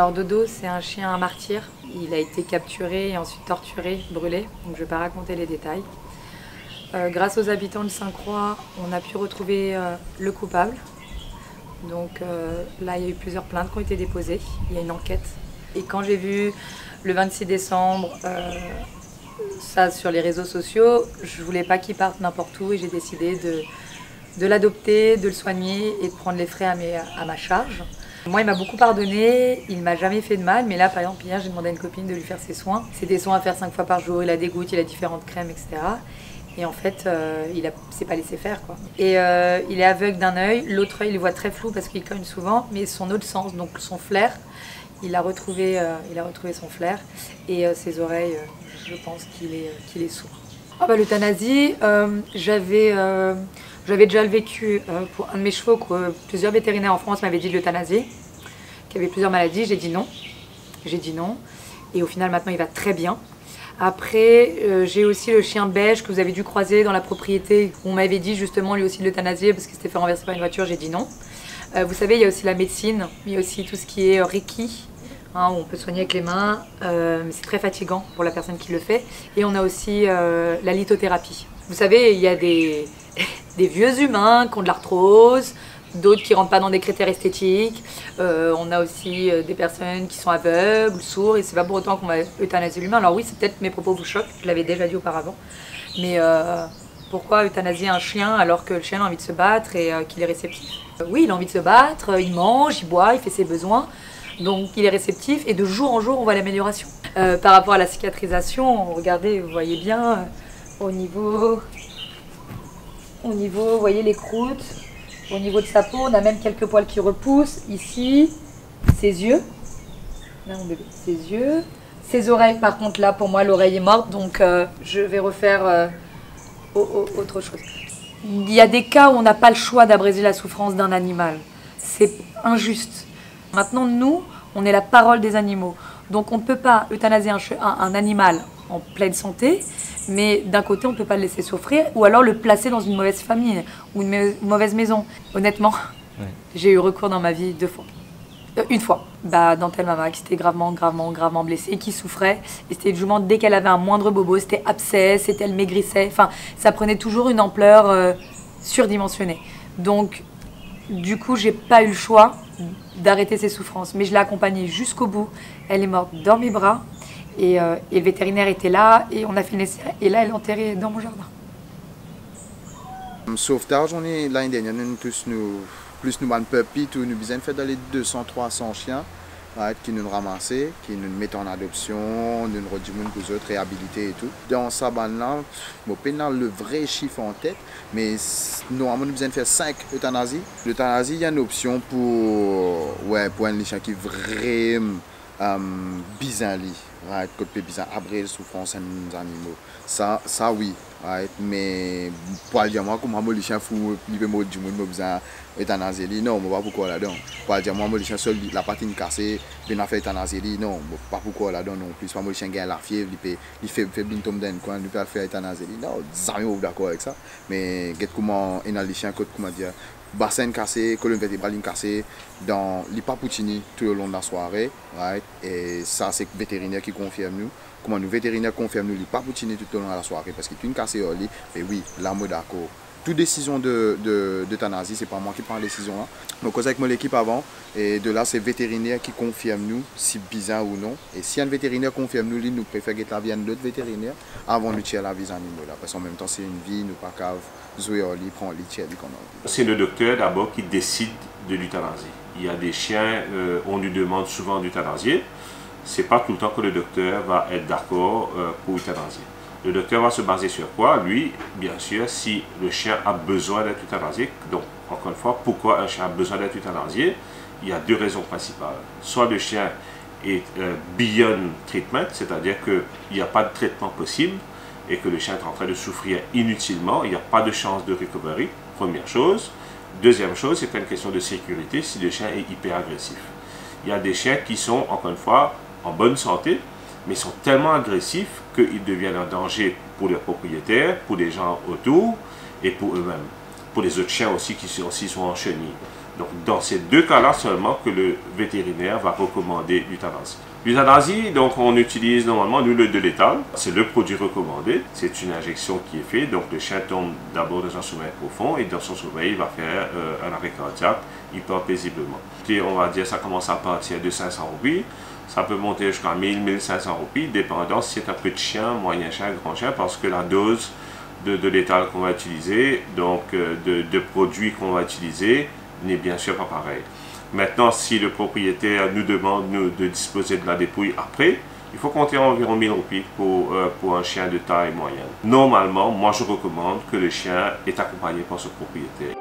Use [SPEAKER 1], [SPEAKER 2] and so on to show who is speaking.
[SPEAKER 1] Alors Dodo, c'est un chien martyr. Il a été capturé et ensuite torturé, brûlé. Donc je ne vais pas raconter les détails. Euh, grâce aux habitants de Saint-Croix, on a pu retrouver euh, le coupable. Donc euh, là, il y a eu plusieurs plaintes qui ont été déposées. Il y a une enquête. Et quand j'ai vu le 26 décembre ça sur les réseaux sociaux, je voulais pas qu'il parte n'importe où et j'ai décidé de, l'adopter, de le soigner et de prendre les frais à ma charge. Moi, il m'a beaucoup pardonné, il m'a jamais fait de mal, mais là, par exemple, hier, j'ai demandé à une copine de lui faire ses soins. C'est des soins à faire cinq fois par jour, il a des gouttes, il a différentes crèmes, etc. Et en fait, euh, il ne s'est pas laissé faire. Et euh, il est aveugle d'un œil, l'autre œil, il voit très flou parce qu'il cogne souvent, mais son autre sens, donc son flair, il a retrouvé, euh, il a retrouvé son flair. Et ses oreilles, je pense qu'il est, qu'il est sourd. Ah bah, L'euthanasie, j'avais j'avais déjà le vécu euh, pour un de mes chevaux que plusieurs vétérinaires en France m'avaient dit de l'euthanasie, qui avait plusieurs maladies. J'ai dit non. J'ai dit non. Et au final, maintenant, il va très bien. Après, euh, j'ai aussi le chien beige que vous avez dû croiser dans la propriété. On m'avait dit justement lui aussi de l'euthanasier parce qu'il s'était fait renverser par une voiture. J'ai dit non. Euh, vous savez, il y a aussi la médecine. Il y a aussi tout ce qui est Reiki. Hein, on peut soigner avec les mains, mais c'est très fatigant pour la personne qui le fait. Et on a aussi la lithothérapie. Vous savez, il y a des, vieux humains qui ont de l'arthrose, d'autres qui rentrent pas dans des critères esthétiques. Euh, on a aussi euh, des personnes qui sont aveugles, sourds, et c'est pas pour autant qu'on va euthanasier l'humain. Alors oui, c'est peut-être mes propos vous choquent, je l'avais déjà dit auparavant, mais euh, pourquoi euthanasier un chien alors que le chien a envie de se battre et qu'il est réceptif? Oui, il a envie de se battre, il mange, il boit, il fait ses besoins, donc il est réceptif, et de jour en jour, on voit l'amélioration. par rapport à la cicatrisation, regardez, vous voyez bien, au niveau au niveau, vous voyez les croûtes, au niveau de sa peau, on a même quelques poils qui repoussent. Ici, ses yeux. Ses yeux. Ses oreilles, par contre, là, pour moi, l'oreille est morte, donc euh, je vais refaire euh, autre chose. Il y a des cas où on n'a pas le choix d'abréger la souffrance d'un animal. C'est injuste. Maintenant, nous, on est la parole des animaux. Donc, on ne peut pas euthanasier un animal en pleine santé, mais d'un côté, on ne peut pas le laisser souffrir, ou alors le placer dans une mauvaise famille ou une mauvaise maison. Honnêtement, j'ai eu recours dans ma vie deux fois. Euh, une fois, bah, Dentelle Mama, qui était gravement, gravement, gravement blessée, qui souffrait. Et c'était jument, dès qu'elle avait un moindre bobo, c'était abcès, c'était elle maigrissait. Enfin, ça prenait toujours une ampleur euh, surdimensionnée. Donc, du coup, j'ai pas eu le choix d'arrêter ses souffrances. Mais je l'ai accompagnée jusqu'au bout. Elle est morte dans mes bras. Euh, et, le vétérinaire était là et on a fait. Et là, elle est enterrée dans mon jardin.
[SPEAKER 2] Sauvetage, on est l'année dernière, nous tous plus nous, nous besoin fait dans les 200-300 chiens qui nous ramassent, qui nous mettent en adoption, nous redimons pour autres réhabilités et tout. Dans ça, ben là, je pas le vrai chiffre en tête, mais normalement, nous besoin faire 5 euthanasies. L'euthanasie, il y a une option pour, ouais, pour un chien qui est vraiment euh, bizarre right, côté bizarre, après souffrance des animaux. Ça, ça oui, right, mais pour dire moi, comme moi, les chiens fous, ils peuvent me dire, moi, besoin euthanasie, non, mais pas pourquoi là-dedans. Pour dire moi, les chiens seul, la bien fait euthanasie, non, pas pourquoi là-dedans non plus. Pas les chiens gagnent la fièvre, il peut, il fait, fait bien tomber d'un coin, il peut faire euthanasie, non, jamais d'accord avec ça. Mais, comment, il a les chiens, comment dire, bassin cassé, colonne vertébrale cassée dans l'hypapoutini tout au long de la soirée. Right? Et ça, c'est le vétérinaire qui confirme nous. Comment nous, vétérinaire confirme nous l'hypapoutini tout au long de la soirée parce qu'il est une cassée au lit. Mais oui, là, d'accord. Toute décision d'euthanasie, de, de, c'est pas moi qui prends la décision. Là. Donc, avec mon équipe avant, et de là, c'est vétérinaire qui confirme nous si bizarre ou non. Et si un vétérinaire confirme nous, nous préférons que la vie d'un autre vétérinaire avant de tuer la vie des animaux. Là. Parce qu'en même temps, c'est une vie, nous pas cave jouer au lit, prendre lit,
[SPEAKER 3] C'est le docteur d'abord qui décide de l'euthanasie. Il y a des chiens, euh, on lui demande souvent d'euthanasier. C'est pas tout le temps que le docteur va être d'accord euh, pour euthanasier. Le docteur va se baser sur quoi? Lui, bien sûr, si le chien a besoin d'être euthanasié. Donc, encore une fois, pourquoi un chien a besoin d'être euthanasié? Il y a deux raisons principales. Soit le chien est euh, beyond treatment, c'est-à-dire qu'il n'y a pas de traitement possible et que le chien est en train de souffrir inutilement, il n'y a pas de chance de recovery, première chose. Deuxième chose, c'est une question de sécurité si le chien est hyper agressif. Il y a des chiens qui sont, encore une fois, en bonne santé, mais sont tellement agressifs qu'ils deviennent un danger pour leurs propriétaires, pour les gens autour et pour eux-mêmes. pour les autres chiens aussi qui sont, aussi sont en chenille. Donc dans ces deux cas-là seulement que le vétérinaire va recommander l'euthanasie. L'euthanasie, donc on utilise normalement nous, le de l'étal, c'est le produit recommandé, c'est une injection qui est faite, donc le chien tombe d'abord dans un sommeil profond et dans son sommeil il va faire euh, un arrêt cardiaque hyper paisiblement. Et on va dire ça commence à partir de 500 roupies, ça peut monter jusqu'à 1000-1500 roupies, dépendant si c'est un petit chien, moyen chien, grand chien, parce que la dose de, l'étal qu'on va utiliser, donc euh, de, de produits qu'on va utiliser, n'est bien sûr pas pareil. Maintenant, si le propriétaire nous demande de disposer de la dépouille après, il faut compter environ 1000 roupies pour, euh, pour un chien de taille moyenne. Normalement, moi je recommande que le chien est accompagné par son propriétaire.